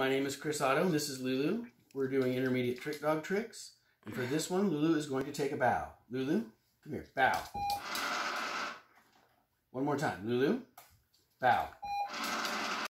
my name is Chris Otto, and this is Lulu. We're doing intermediate trick dog tricks. And for this one, Lulu is going to take a bow. Lulu, come here, bow. One more time. Lulu, bow.